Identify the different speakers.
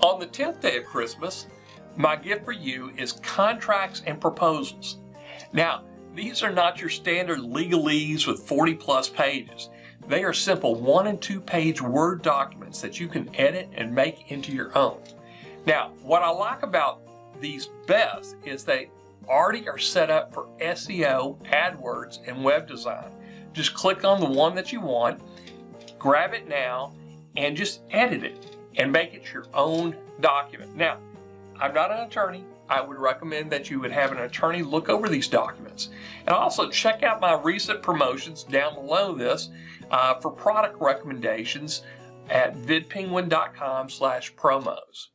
Speaker 1: On the 10th day of Christmas, my gift for you is contracts and proposals. Now, these are not your standard legalese with 40 plus pages. They are simple one and two page Word documents that you can edit and make into your own. Now, what I like about these best is they already are set up for SEO, AdWords, and web design. Just click on the one that you want, grab it now, and just edit it and make it your own document. Now, I'm not an attorney. I would recommend that you would have an attorney look over these documents. And also check out my recent promotions down below this uh, for product recommendations at vidpenguin.com slash promos.